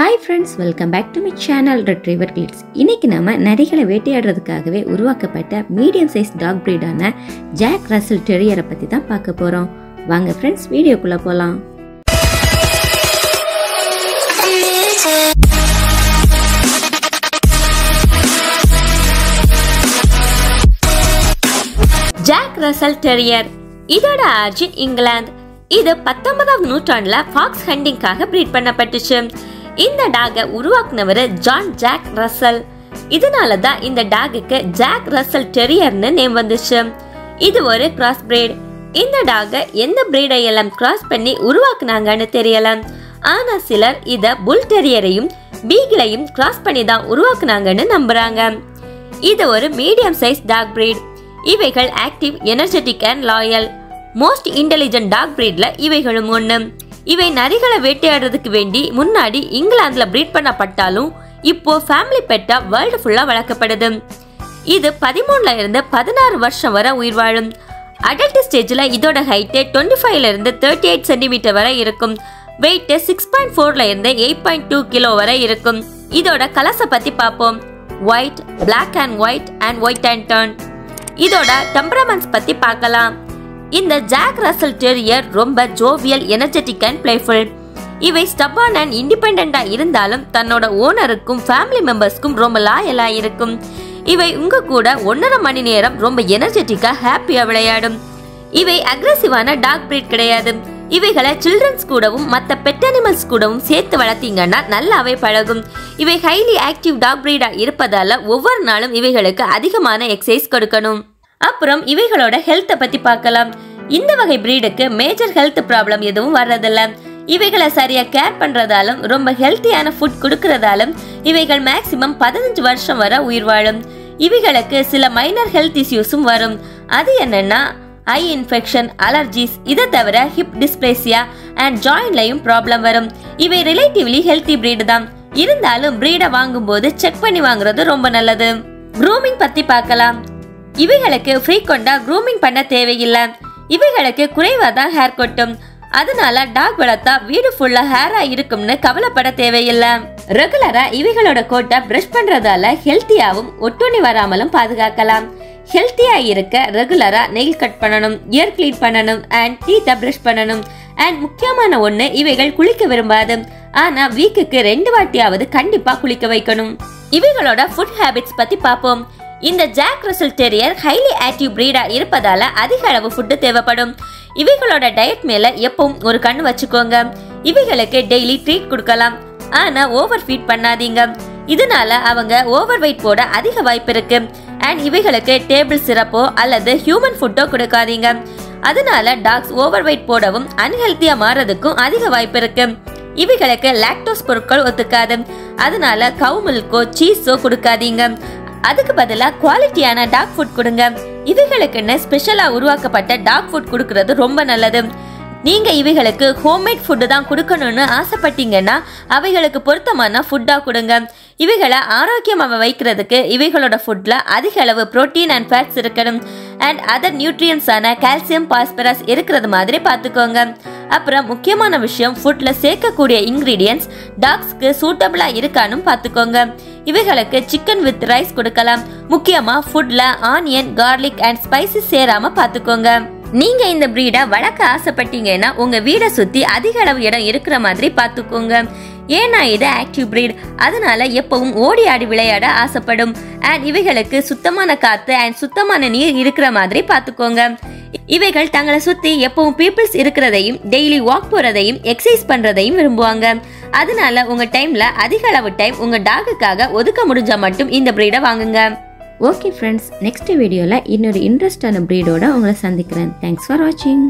Hi friends welcome back to my channel Retriever Glitz இன்னைக்கு நம்ம நரிகளை வேட்டையாடுறதுக்காகவே உருவாக்கப்பட்ட மீடியம் சைஸ் டாக் பிரீடான ஜாக் ரசல் டெரியரை பற்றி தான் பார்க்க போகிறோம் வாங்க ஃப்ரெண்ட்ஸ் வீடியோக்குள்ளே போகலாம் ஜாக் ரசல் டெரியர் இதோட ஆர்ஜின் இங்கிலாந்து இது பத்தொன்பதாம் நூற்றாண்டுல ஃபாக்ஸ் ஹண்டிங்காக பிரீட் பண்ணப்பட்டுச்சு. இந்த டாகை உருவாக்குனவர் ஜான் ஜாக் ரசல். இதனால தான் இந்த டாகுக்கு ஜாக் ரசல் டெரியர்னு நேம் வந்துச்சு. இது ஒரு கிராஸ் பிரீட் இந்த டாகை எந்த பிரீடை எல்லாம் கிராஸ் பண்ணி உருவாக்குனாங்கன்னு தெரியல ஆனா சிலர் இத புல் டெரியரையும் பீகிளையும் கிராஸ் பண்ணி தான் உருவாக்குனாங்கன்னு நம்புறாங்க. இது ஒரு மீடியம் சைஸ் டாக் பிரீட் இவைகள் active energetic and loyal most intelligent dog பிரீட்ல இவைகளும் ஒன்று இவை நரிகளை வேட்டையாடுறதுக்கு வேண்டி முன்னாடி இங்கிலாந்துல பிரீட் பண்ணப்பட்டாலும் இப்போ ஃபேமிலி பெட்டா வேர்ல்டு ஃபுல்லா வளர்க்கப்படுது. இது பதிமூணுல இருந்து பதினாறு வருஷம் வரை உயிர் வாழும். அடல்ட் ஸ்டேஜ்ல இதோட ஹைட்டு டுவெண்ட்டி ஃபைவ்ல இருந்து தேர்ட்டி எயிட் சென்டிமீட்டர் வரை இருக்கும். வெயிட்டு சிக்ஸ் பாயிண்ட் ஃபோர்ல இருந்து எயிட் பாயிண்ட் டூ கிலோ வரை இருக்கும். இதோட கலர்ஸை பத்தி பார்ப்போம். White black and white and white and tan இதோட டெம்பரமெண்ட்ஸ் பத்தி பார்க்கலாம். இந்த ஜாக் ரசல் டெரியர் ரொம்ப ஜோவியல் எனர்ஜெட்டிக் அண்ட் பிளேஃபுல் இவை ஸ்டப்பான் அண்ட் இண்டிபெண்டா இருந்தாலும் தன்னோட ஓனருக்கும் ஃபேமிலி மெம்பர்ஸ்க்கும் ரொம்ப லாயலா இருக்கும். இவை உங்க கூட ஒன்றரை மணி நேரம் ரொம்ப எனர்ஜெட்டிக்கா ஹாப்பியா விளையாடும். இவை அக்ரெசிவான டாக் பிரீட் கிடையாது. இவைகளை சில்ட்ரன்ஸ் கூடவும் மற்ற பெட் அனிமல்ஸ் கூடவும் சேர்த்து வளர்த்தீங்கன்னா நல்லாவே பழகும். இவை ஹைலி ஆக்டிவ் டாக் பிரீடா இருப்பதால ஒவ்வொரு நாளும் இவைகளுக்கு அதிகமான எக்ஸசைஸ் கொடுக்கணும். அப்புறம் இவைகளோட ஹெல்த்தை பத்தி பார்க்கலாம். இந்த வகை பிரீடுக்கு மேஜர் ஹெல்த் ப்ராப்ளம் எதுவும் வர்றதில்ல. இவைகளை சரியா கேர் பண்றதாலும் ரொம்ப ஹெல்த்தியான ஃபுட் கொடுக்கறதாலும் இவைகள் மேக்சிமம் பதினஞ்சு வருஷம் வர உயிர் வாழும். இவைகளுக்கு சில மைனர் ஹெல்த் இஷ்யூஸும் வரும். அது என்னன்னா ஐ இன்ஃபெக்ஷன் அலர்ஜிஸ் இதை தவிர ஹிப் டிஸ்பிளேசியா அண்ட் ஜாயின்லையும் ப்ராப்ளம் வரும். இவை ரிலேட்டிவ்லி ஹெல்த்தி பிரீடு தான். இருந்தாலும் பிரீடை வாங்கும்போது செக் பண்ணி வாங்குறது ரொம்ப நல்லது. க்ரூமிங் பத்தி பார்க்கலாம். இவைகளுக்கு ஃப்ரீக்வெண்டா க்ரூமிங் பண்ண தேவையில்லை. இவைகளுக்கு குறைவாக தான் ஹேர் கொட்டும். அதனால டாக் வளர்த்தா வீடு ஃபுல்லா ஹேரா இருக்கும்னு கவலைப்பட தேவையில்லை. ரெகுலரா இவைகளோட கோட்டை பிரஷ் பண்றதால ஹெல்த்தியாவும் ஒட்டுணி வராமலும் பாதுகாக்கலாம். ஹெல்த்தியா இருக்க ரெகுலரா நெயில் கட் பண்ணணும் இயர் கிளீன் பண்ணணும் அண்ட் டீத்தை பிரஷ் பண்ணணும். அண்ட் முக்கியமான ஒண்ணு இவைகள் குளிக்க விரும்பாது. ஆனா வீக்குக்கு ரெண்டு வாட்டியாவது கண்டிப்பா குளிக்க வைக்கணும். இவைகளோட ஃபுட் ஹேபிட்ஸ் பத்தி பார்ப்போம். இந்த Jack Russell terrier highly active பிரீடா இருப்பதால அதிக அளவு ஃபுட்டு தேவைப்படும். இவைகளோட டயட் மேல எப்பவும் ஒரு கண் வச்சுக்கோங்க. இவைகளுக்கு டெய்லி ட்ரீட் கொடுக்கலாம். ஆனா ஓவர் ஃபீட் பண்ணாதீங்க. இதனால அவங்க ஓவர் வெயிட் போட அதிக வாய்ப்பு இருக்கு. அண்ட் இவைகளுக்கு டேபிள் சிறப்போ அல்லது ஹியூமன் ஃபுட்டோ கொடுக்காதீங்க. அதனால டாக்ஸ் ஓவர் வெயிட் போடவும் அன்ஹெல்த்தியா மாறதுக்கும் அதிக வாய்ப்பு இருக்கு. இவைகளுக்கு லாக்டோஸ் பொருட்கள் ஒத்துக்காது. அதனால கவு மில்கோ சீஸோ கொடுக்காதீங்க. அதுக்கு பதிலா குவாலிட்டியான டாக் ஃபுட் கொடுங்க. இவைகளுக்குன்னு ஸ்பெஷலா உருவாக்கப்பட்ட டாக் ஃபுட் கொடுக்கறது ரொம்ப நல்லது. நீங்க இவைகளுக்கு ஹோம்மேட் ஃபுட்டு தான் கொடுக்கணும்னு ஆசைப்பட்டீங்கன்னா அவைகளுக்கு பொருத்தமான ஃபுட்டாக கொடுங்க. இவைகளை ஆரோக்கியமாக வைக்கிறதுக்கு இவைகளோட ஃபுட்டில் அதிக அளவு புரோட்டீன் அண்ட் ஃபேட்ஸ் இருக்கணும். அண்ட் அதர் நியூட்ரியன்ஸான கால்சியம் பாஸ்பரஸ் இருக்கிறது மாதிரி பார்த்துக்கோங்க. அப்புறம் முக்கியமான விஷயம் ஃபுட்டில் சேர்க்கக்கூடிய இன்க்ரீடியன்ஸ் டாக்ஸ்க்கு சூட்டபிளாக இருக்கான்னு பார்த்துக்கோங்க. இவைகளுக்கு சிக்கன் வித் ரைஸ் கொடுக்கலாம். முக்கியமா ஃபுட்ல ஆனியன் கார்லிக் அண்ட் ஸ்பைசஸ் சேராம பார்த்துக்கோங்க. நீங்க இந்த பிரீடை வளர்க்க ஆசைப்பட்டீங்கன்னா உங்க வீடை சுத்தி அதிக அளவு இடம் இருக்கிற மாதிரி பார்த்துக்கோங்க. ஏன்னா இது ஆக்டிவ் பிரீட் அதனால எப்பவும் ஓடி ஆடி விளையாட ஆசைப்படும். அண்ட் இவைகளுக்கு சுத்தமான காத்து அண்ட் சுத்தமான நீர் இருக்கிற மாதிரி பார்த்துக்கோங்க. இவைகள் தங்களை சுத்தி எப்பவும் பீப்புள்ஸ் இருக்கிறதையும் டெய்லி வாக் போறதையும் எக்ஸசைஸ் பண்றதையும் விரும்புவாங்க. அதனால உங்க டைம்ல அதிக அளவு டைம் உங்க டாகுக்காக ஒதுக்க முடிஞ்சா மட்டும் இந்த பிரீடை வாங்குங்க. ஓகே ஃப்ரெண்ட்ஸ் நெக்ஸ்ட் வீடியோவில் இன்னொரு இன்ட்ரெஸ்டான ப்ரீடோட உங்களை சந்திக்கிறேன். தேங்க்ஸ் ஃபார் வாட்சிங்